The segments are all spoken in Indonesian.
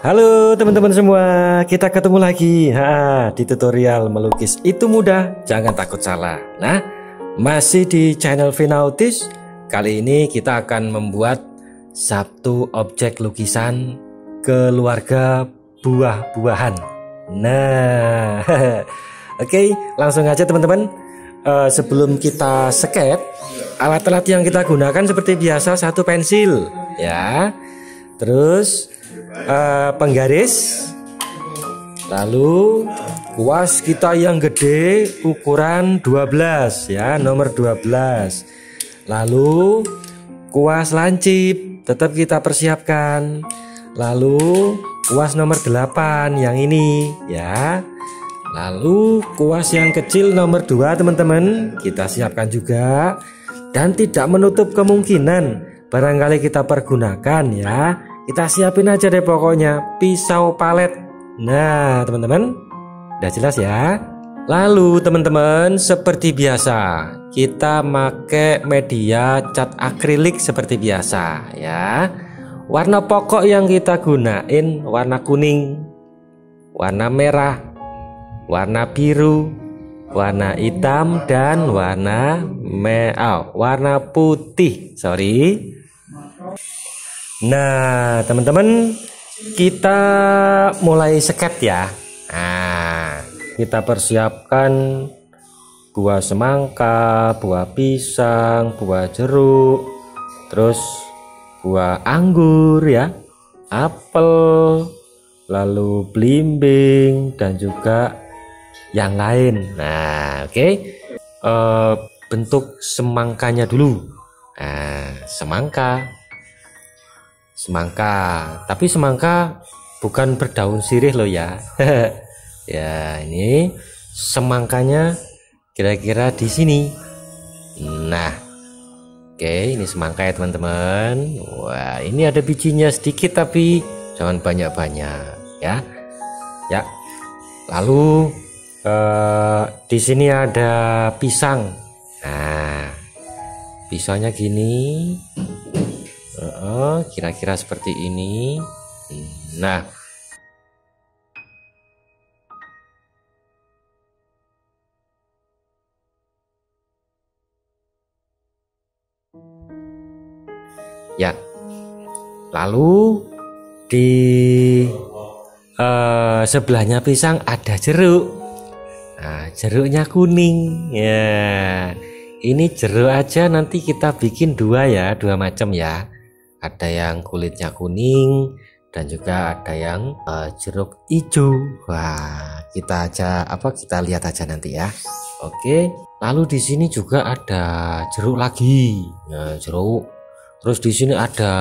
Halo teman-teman semua, kita ketemu lagi ha, di tutorial melukis itu mudah, jangan takut salah. Nah, masih di channel Vinautis. Kali ini kita akan membuat satu objek lukisan keluarga buah-buahan. Nah, oke, langsung aja teman-teman. Uh, sebelum kita sket, alat-alat yang kita gunakan seperti biasa satu pensil, ya. Terus uh, penggaris. Lalu kuas kita yang gede ukuran 12 ya nomor 12 lalu kuas lancip tetap kita persiapkan. Lalu kuas nomor 8 yang ini ya. Lalu kuas yang kecil nomor 2 teman-teman kita siapkan juga. Dan tidak menutup kemungkinan barangkali kita pergunakan ya kita siapin aja deh pokoknya pisau palet. Nah, teman-teman, udah jelas ya? Lalu teman-teman, seperti biasa, kita pakai media cat akrilik seperti biasa ya. Warna pokok yang kita gunain warna kuning, warna merah, warna biru, warna hitam dan warna me oh, warna putih. Sorry. Nah, teman-teman, kita mulai sket ya. Nah, kita persiapkan buah semangka, buah pisang, buah jeruk, terus buah anggur ya, apel, lalu belimbing dan juga yang lain. Nah, oke. Okay. Uh, eh, bentuk semangkanya dulu. Nah, semangka semangka. Tapi semangka bukan berdaun sirih loh ya. Ya ini semangkanya kira-kira di sini. Nah oke ini semangka ya teman-teman. Wah ini ada bijinya sedikit tapi jangan banyak-banyak ya. Ya. Lalu eh, di sini ada pisang. Nah pisangnya gini kira-kira seperti ini. Nah. Ya. Lalu di uh, sebelahnya pisang ada jeruk. Nah jeruknya kuning. Ya. Ini jeruk aja nanti kita bikin dua ya dua macam ya ada yang kulitnya kuning dan juga ada yang uh, jeruk hijau. Wah kita aja apa kita lihat aja nanti ya. Oke lalu di sini juga ada jeruk lagi. Nah, jeruk. Terus di sini ada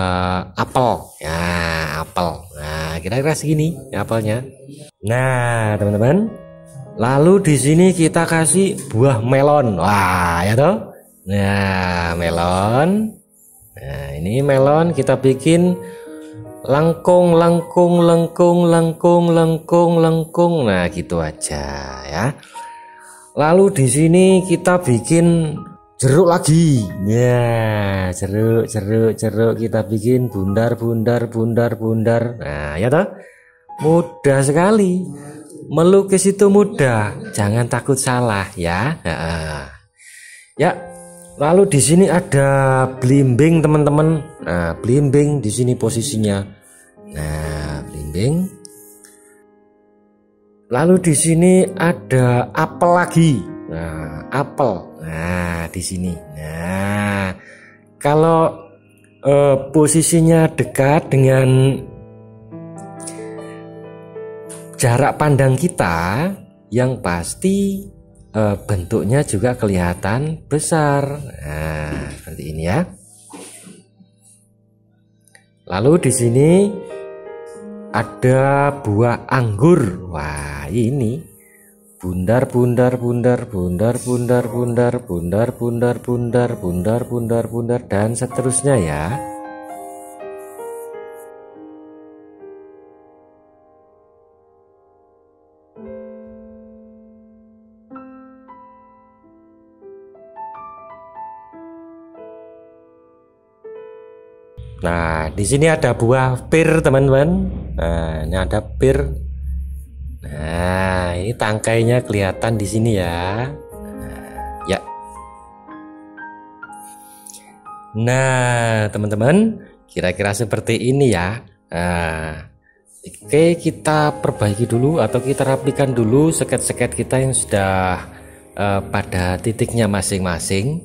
apel. Ya apel. Nah kira-kira segini apelnya. Nah teman-teman. Lalu di sini kita kasih buah melon. Wah ya toh? Nah melon Nah, ini melon kita bikin lengkung, lengkung, lengkung, lengkung, lengkung, lengkung. Nah, gitu aja ya. Lalu di sini kita bikin jeruk lagi. Ya, jeruk, jeruk, jeruk kita bikin bundar, bundar, bundar, bundar. Nah, ya toh? Mudah sekali. Melukis itu mudah, jangan takut salah ya. Ya, Lalu di sini ada blimbing teman-teman. Nah, blimbing di sini posisinya. Nah, blimbing. Lalu di sini ada apel lagi. Nah, apel. Nah, di sini. Nah, kalau eh, posisinya dekat dengan jarak pandang kita, yang pasti e, bentuknya juga kelihatan besar. Nah, seperti ini ya. Lalu di sini ada buah anggur. Wah, ini bundar bundar bundar bundar bundar bundar bundar bundar bundar bundar bundar bundar dan seterusnya ya. Nah, di sini ada buah pir, teman-teman. Nah, ini ada pir. Nah, ini tangkainya kelihatan di sini ya. Nah, ya. Nah, teman-teman, kira-kira seperti ini ya. Nah, Oke, kita perbaiki dulu atau kita rapikan dulu seket-seket kita yang sudah uh, pada titiknya masing-masing.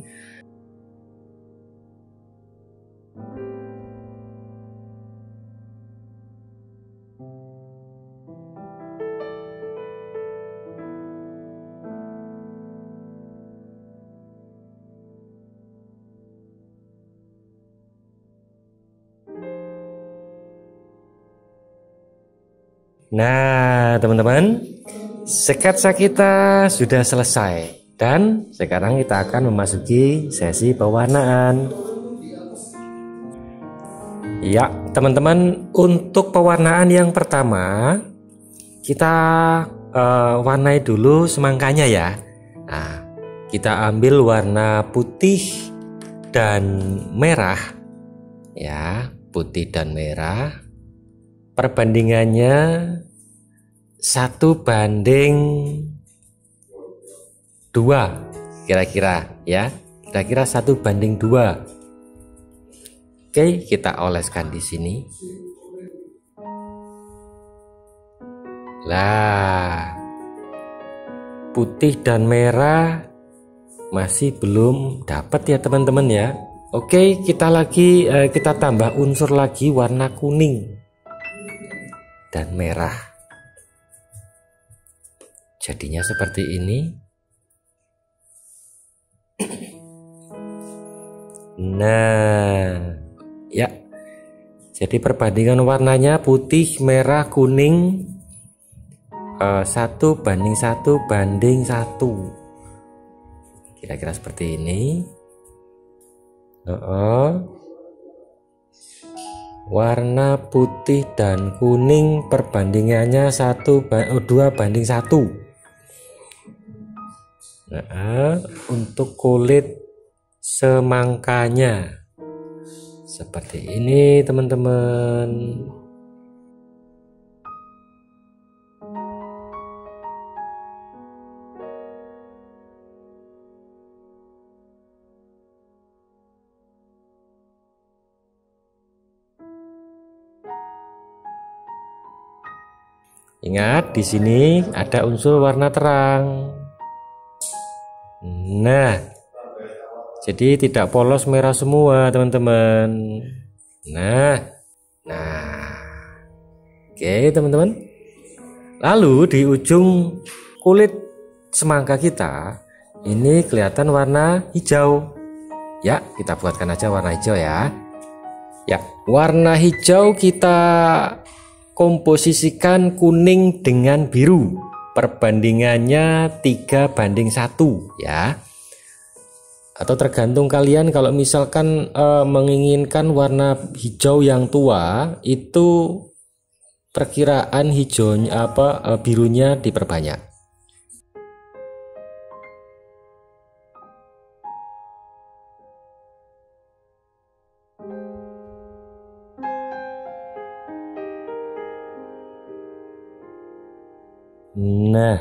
Nah, teman-teman, sketsa kita sudah selesai dan sekarang kita akan memasuki sesi pewarnaan. Ya, teman-teman, untuk pewarnaan yang pertama kita uh, warnai dulu semangkanya ya. Nah, kita ambil warna putih dan merah ya, putih dan merah perbandingannya satu banding dua kira-kira ya. Kira-kira satu banding dua. Oke kita oleskan di sini. Lah putih dan merah masih belum dapat ya teman-teman ya. Oke kita lagi eh, kita tambah unsur lagi warna kuning dan merah. Jadinya seperti ini. Nah, ya. Jadi perbandingan warnanya putih, merah, kuning uh, satu banding satu banding satu. Kira-kira seperti ini. Uh -uh warna putih dan kuning perbandingannya satu oh, dua banding satu untuk kulit semangkanya seperti ini teman-teman Ingat, di sini ada unsur warna terang. Nah, jadi tidak polos merah semua, teman-teman. Nah, nah, oke, teman-teman. Lalu di ujung kulit semangka kita ini kelihatan warna hijau. Ya, kita buatkan aja warna hijau ya. Ya, warna hijau kita komposisikan kuning dengan biru perbandingannya 3 banding 1 ya. Atau tergantung kalian kalau misalkan e, menginginkan warna hijau yang tua itu perkiraan hijaunya apa e, birunya diperbanyak Nah,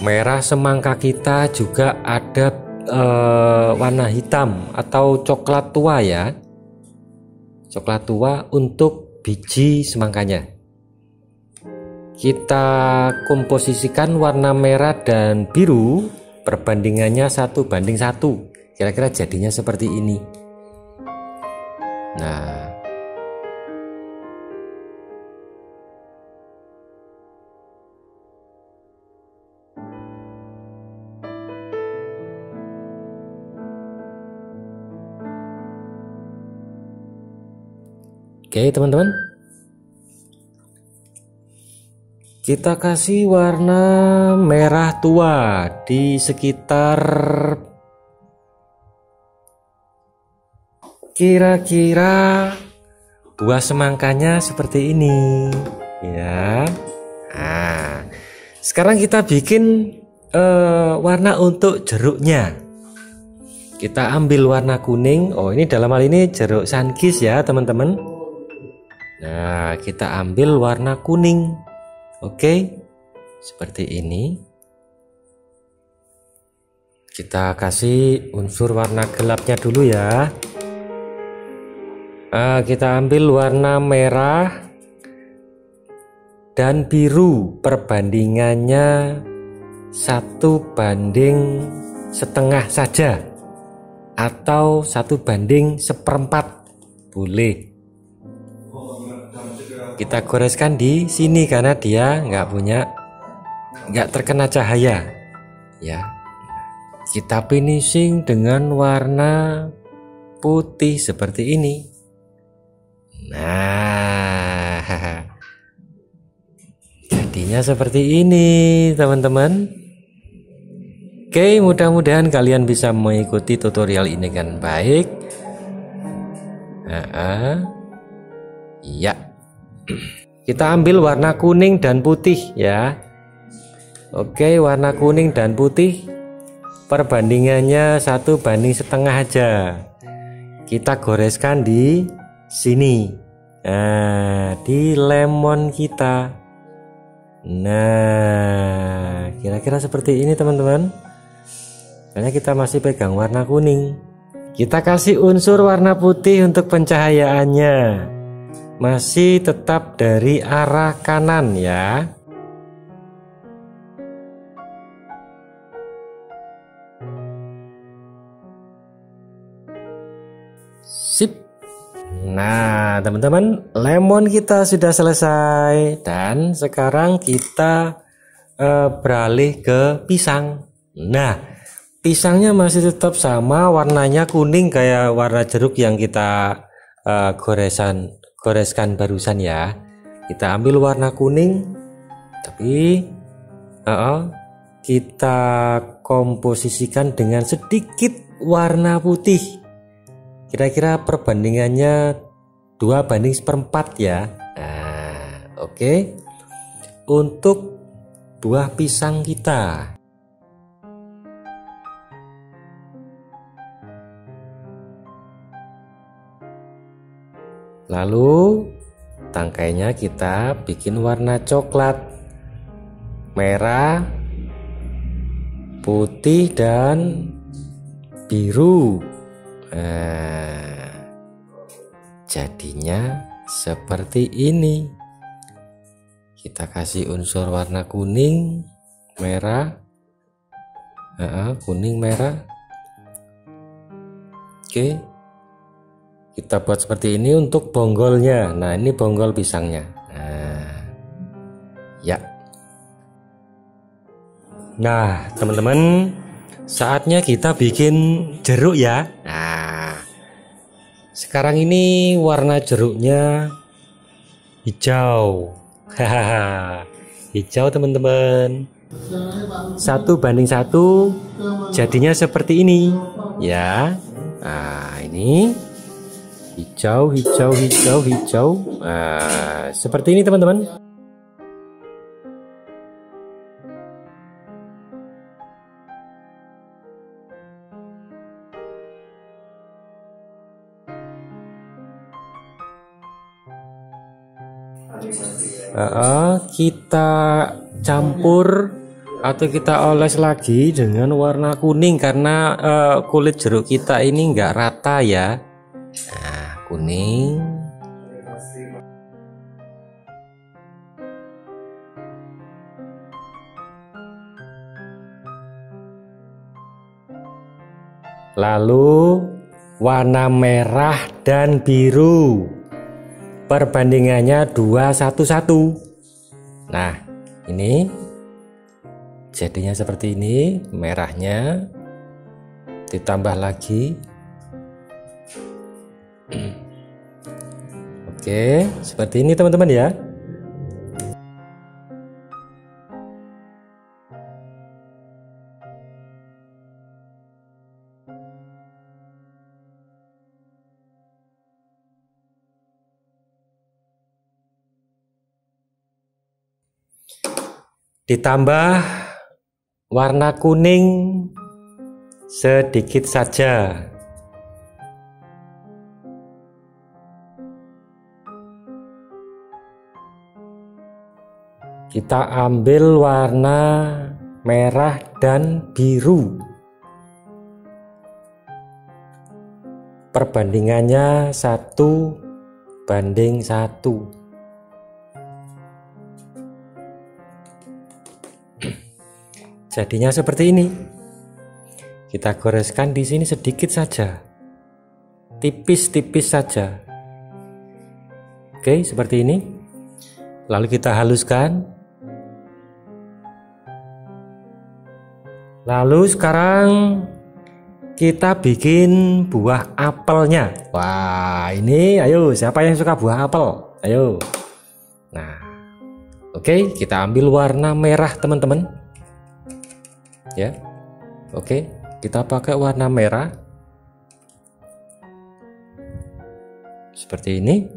merah semangka kita juga ada uh, warna hitam atau coklat tua ya. Coklat tua untuk biji semangkanya. Kita komposisikan warna merah dan biru perbandingannya satu banding satu. Kira-kira jadinya seperti ini. Nah, Oke teman-teman. Kita kasih warna merah tua di sekitar Kira-kira buah semangkanya seperti ini. Ya. Nah sekarang kita bikin uh, warna untuk jeruknya. Kita ambil warna kuning. Oh ini dalam hal ini jeruk sankis ya teman-teman nah kita ambil warna kuning. Oke? Seperti ini. Kita kasih unsur warna gelapnya dulu ya. Nah, kita ambil warna merah dan biru. Perbandingannya satu banding setengah saja atau satu banding seperempat. Boleh kita goreskan di sini karena dia nggak punya nggak terkena cahaya. Ya. Kita finishing dengan warna putih seperti ini. Nah. Jadinya seperti ini teman-teman. Oke, mudah-mudahan kalian bisa mengikuti tutorial ini dengan baik. Iya. Kita ambil warna kuning dan putih ya. Oke, warna kuning dan putih perbandingannya satu banding setengah aja. Kita goreskan di sini. Nah, di lemon kita. Nah, kira-kira seperti ini teman-teman karena kita masih pegang warna kuning kita kasih unsur warna putih untuk pencahayaannya masih tetap dari arah kanan ya. Sip. Nah teman-teman lemon kita sudah selesai. Dan sekarang kita uh, beralih ke pisang. Nah pisangnya masih tetap sama warnanya kuning kayak warna jeruk yang kita uh, goresan goreskan barusan ya. Kita ambil warna kuning. Tapi uh, uh, kita komposisikan dengan sedikit warna putih. Kira-kira perbandingannya dua banding seperempat ya. Nah, oke. Okay. untuk buah pisang kita Lalu tangkainya kita bikin warna coklat, merah, putih dan biru. Nah, jadinya seperti ini. Kita kasih unsur warna kuning, merah, nah, kuning merah. Oke kita buat seperti ini untuk bonggolnya. Nah ini bonggol pisangnya. Nah ya. Nah teman-teman saatnya kita bikin jeruk ya. Nah sekarang ini warna jeruknya hijau. Hahaha hijau teman-teman. Satu banding satu jadinya seperti ini. Ya nah ini hijau hijau hijau hijau. Nah, seperti ini teman-teman. Uh, kita campur atau kita oles lagi dengan warna kuning karena uh, kulit jeruk kita ini enggak rata ya. Nah kuning. Lalu warna merah dan biru. Perbandingannya 211 nah ini jadinya seperti ini merahnya. Ditambah lagi Oke, seperti ini teman-teman ya. Ditambah warna kuning sedikit saja. Kita ambil warna merah dan biru. Perbandingannya satu banding satu. Jadinya seperti ini. Kita goreskan di sini sedikit saja. Tipis-tipis saja. Oke, seperti ini. Lalu kita haluskan. Lalu sekarang kita bikin buah apelnya. Wah, ini ayo siapa yang suka buah apel? Ayo. Nah, oke, okay, kita ambil warna merah, teman-teman. Ya. Oke, okay, kita pakai warna merah. Seperti ini.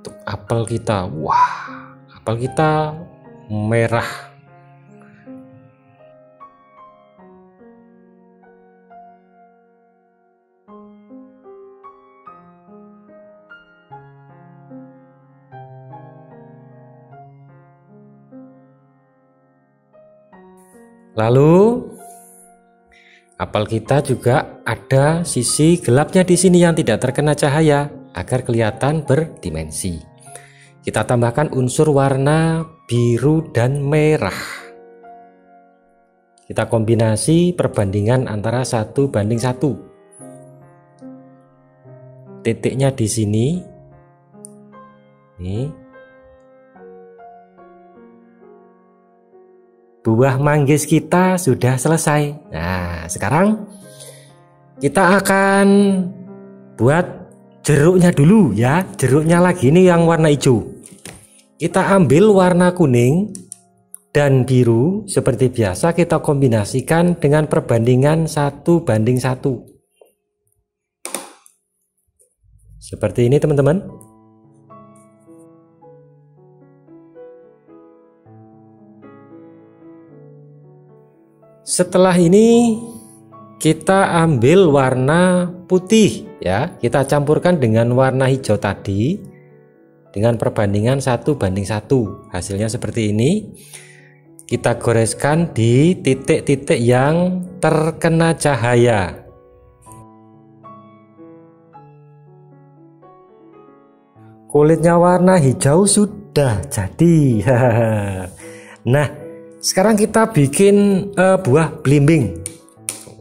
Untuk apel kita. Wah, apel kita merah Lalu apel kita juga ada sisi gelapnya di sini yang tidak terkena cahaya agar kelihatan berdimensi. Kita tambahkan unsur warna biru dan merah. Kita kombinasi perbandingan antara satu banding satu. Titiknya di sini. Nih, buah manggis kita sudah selesai. Nah, sekarang kita akan buat jeruknya dulu ya. Jeruknya lagi ini yang warna hijau. Kita ambil warna kuning dan biru seperti biasa kita kombinasikan dengan perbandingan satu banding satu. Seperti ini teman-teman. Setelah ini kita ambil warna putih ya. Kita campurkan dengan warna hijau tadi dengan perbandingan satu banding satu. Hasilnya seperti ini. Kita goreskan di titik-titik yang terkena cahaya. Kulitnya warna hijau sudah jadi. nah, sekarang kita bikin uh, buah belimbing.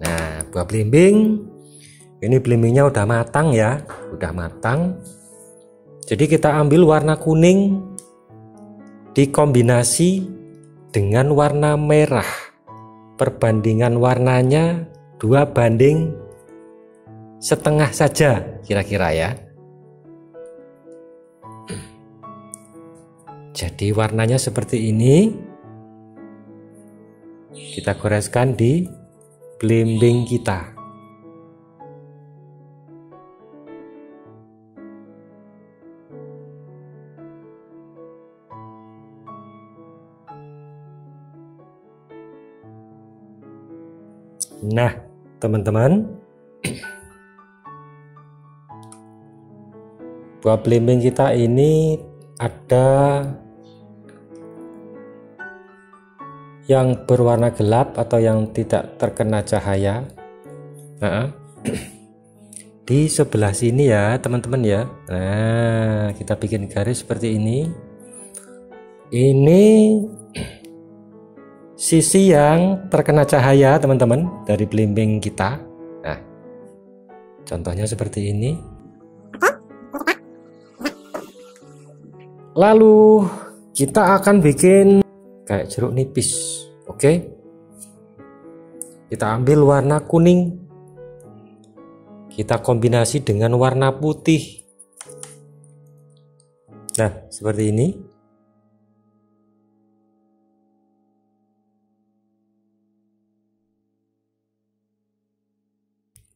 Nah, buah belimbing ini belimbingnya udah matang ya, udah matang. Jadi kita ambil warna kuning dikombinasi dengan warna merah. Perbandingan warnanya dua banding setengah saja kira-kira ya. Jadi warnanya seperti ini kita goreskan di belimbing kita. Nah, teman-teman, buah belimbing kita ini ada yang berwarna gelap atau yang tidak terkena cahaya. Nah, di sebelah sini ya teman-teman ya. Nah kita bikin garis seperti ini. Ini sisi yang terkena cahaya teman-teman dari belimbing kita. Nah contohnya seperti ini. Lalu kita akan bikin kayak jeruk nipis. Oke? Kita ambil warna kuning. Kita kombinasi dengan warna putih. Nah seperti ini.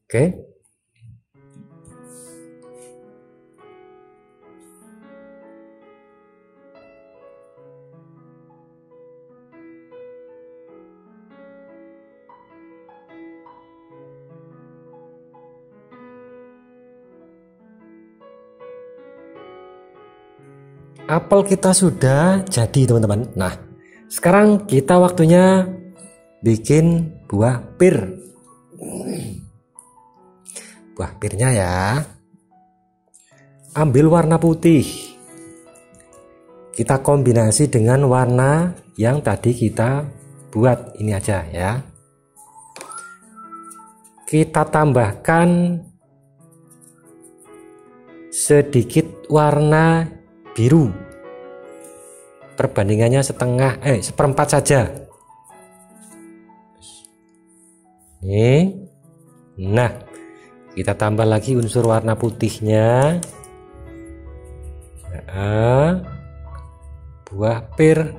Oke apel kita sudah jadi teman-teman. Nah, sekarang kita waktunya bikin buah pir. Buah pirnya ya. Ambil warna putih. Kita kombinasi dengan warna yang tadi kita buat ini aja ya. Kita tambahkan sedikit warna biru perbandingannya setengah eh seperempat saja. Ini. Nah kita tambah lagi unsur warna putihnya. Nah, buah pir.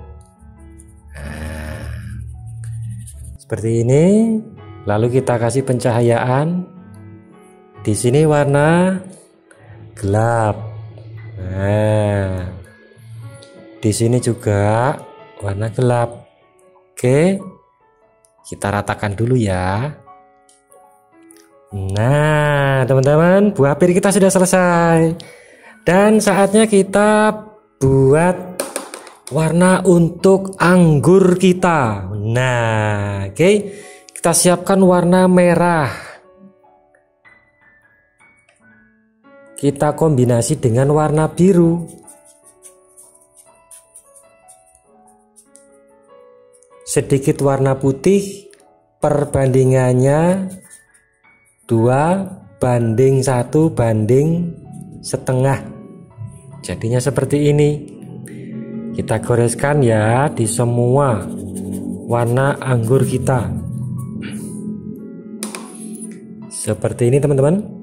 Nah, seperti ini. Lalu kita kasih pencahayaan. Di sini warna gelap. Nah, di sini juga warna gelap. Oke, kita ratakan dulu ya. Nah, teman-teman, buah pir kita sudah selesai. Dan saatnya kita buat warna untuk anggur kita. Nah, oke. Kita siapkan warna merah. kita kombinasi dengan warna biru sedikit warna putih perbandingannya dua banding satu banding setengah. Jadinya seperti ini. Kita goreskan ya di semua warna anggur kita. Seperti ini teman-teman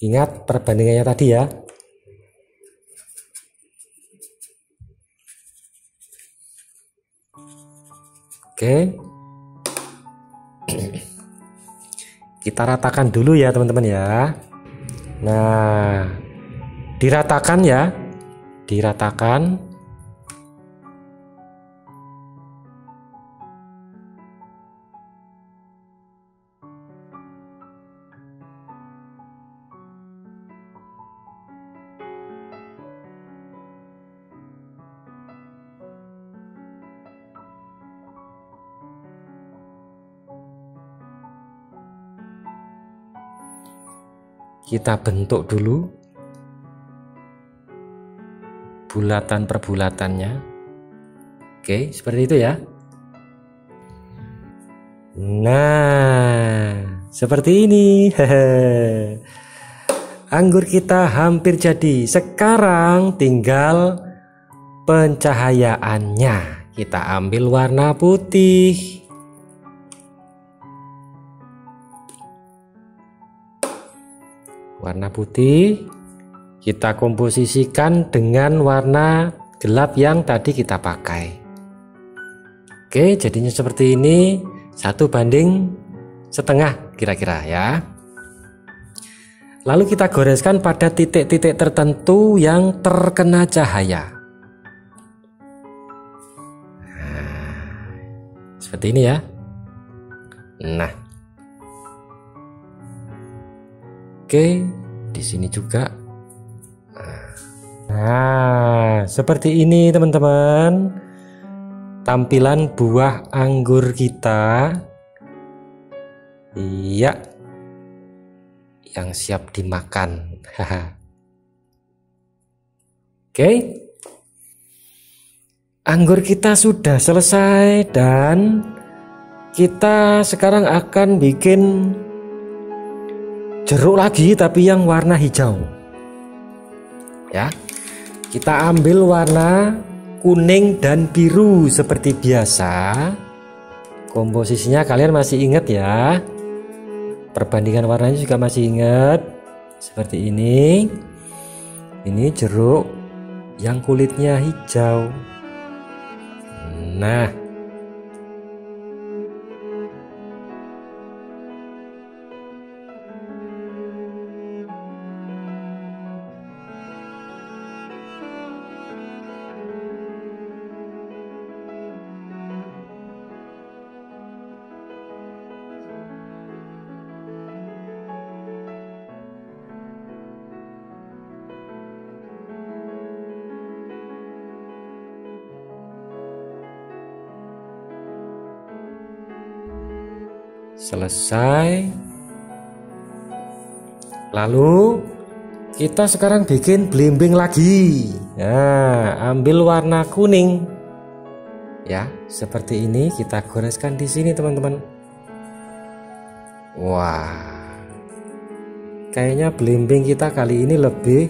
Ingat perbandingannya tadi ya. Oke. Kita ratakan dulu ya teman-teman ya. Nah, diratakan ya. Diratakan kita bentuk dulu bulatan per bulatannya oke seperti itu ya. Nah seperti ini. Anggur kita hampir jadi. Sekarang tinggal pencahayaannya. Kita ambil warna putih warna putih. Kita komposisikan dengan warna gelap yang tadi kita pakai. Oke jadinya seperti ini. Satu banding setengah kira-kira ya. Lalu kita goreskan pada titik-titik tertentu yang terkena cahaya. Nah, seperti ini ya. Nah Oke, di sini juga. Nah, seperti ini teman-teman. Tampilan buah anggur kita. Iya. Yang siap dimakan. Oke. Anggur kita sudah selesai dan kita sekarang akan bikin jeruk lagi tapi yang warna hijau. Ya kita ambil warna kuning dan biru seperti biasa. Komposisinya kalian masih ingat ya. Perbandingan warnanya juga masih ingat. Seperti ini. Ini jeruk yang kulitnya hijau. Nah selesai. Lalu kita sekarang bikin belimbing lagi. Nah ambil warna kuning. Ya seperti ini kita goreskan di sini teman-teman. Wah kayaknya belimbing kita kali ini lebih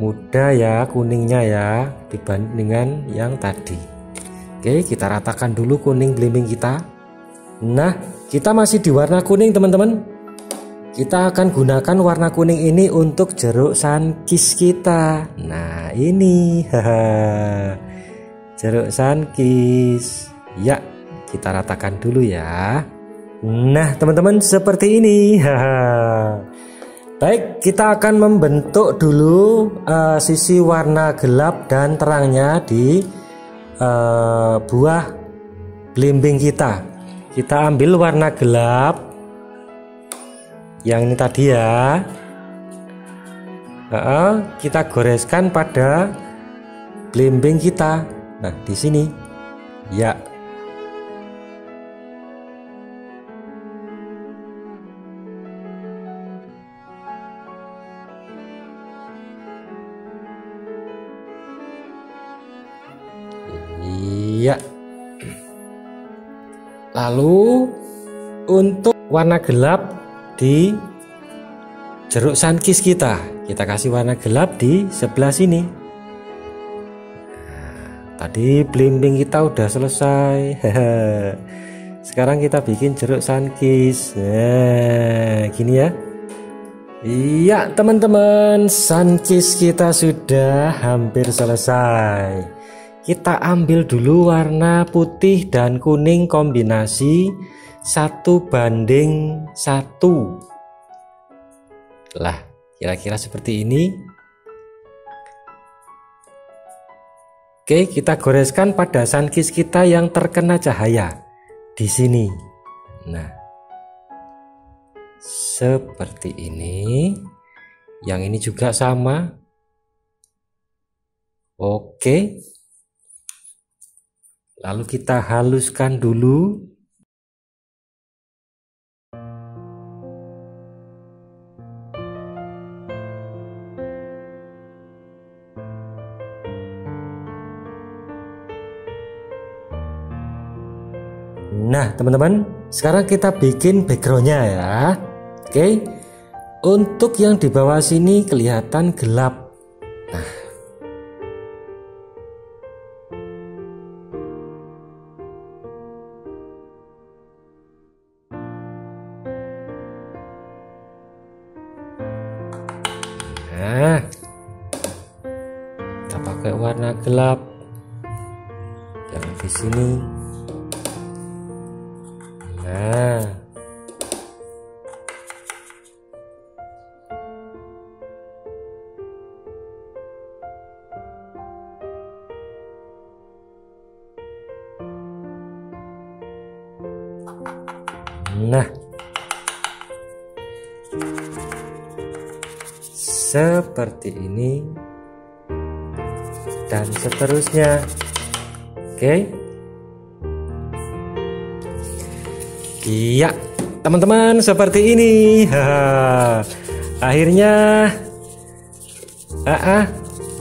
mudah ya kuningnya ya dibandingkan yang tadi. Oke kita ratakan dulu kuning belimbing kita. Nah kita masih di warna kuning teman-teman. Kita akan gunakan warna kuning ini untuk jeruk sankis kita. Nah ini. Jeruk sankis. Ya kita ratakan dulu ya. Nah teman-teman seperti ini. Baik kita akan membentuk dulu uh, sisi warna gelap dan terangnya di uh, buah belimbing kita kita ambil warna gelap. Yang ini tadi ya. Uh, kita goreskan pada belimbing kita. Nah, di sini. Ya Lalu untuk warna gelap di jeruk sankis kita, kita kasih warna gelap di sebelah sini. Tadi belimbing kita udah selesai. Sekarang kita bikin jeruk sankis. Nah, gini ya. Iya, teman-teman, sankis kita sudah hampir selesai. Kita ambil dulu warna putih dan kuning kombinasi satu banding satu. Lah, kira-kira seperti ini. Oke, kita goreskan pada sankis kita yang terkena cahaya di sini. Nah, seperti ini. Yang ini juga sama. Oke. Lalu kita haluskan dulu. Nah teman-teman sekarang kita bikin backgroundnya ya. Oke. Untuk yang di bawah sini kelihatan gelap. Nah seterusnya. Oke. Okay. Iya, teman-teman seperti ini. Akhirnya, ah, ah,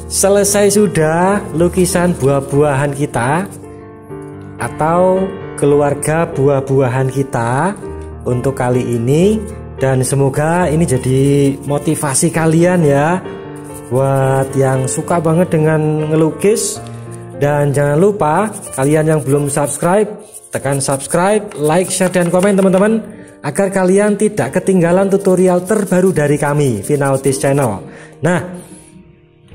selesai sudah lukisan buah-buahan kita atau keluarga buah-buahan kita untuk kali ini dan semoga ini jadi motivasi kalian ya buat yang suka banget dengan ngelukis dan jangan lupa kalian yang belum subscribe Tekan subscribe, like, share, dan komen teman-teman agar kalian tidak ketinggalan tutorial terbaru dari kami, Vinautis Channel. Nah,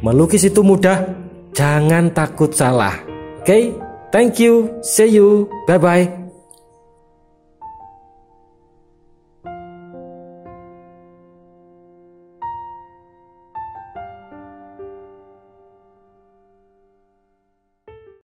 melukis itu mudah, jangan takut salah. Oke, okay? thank you, see you, bye-bye.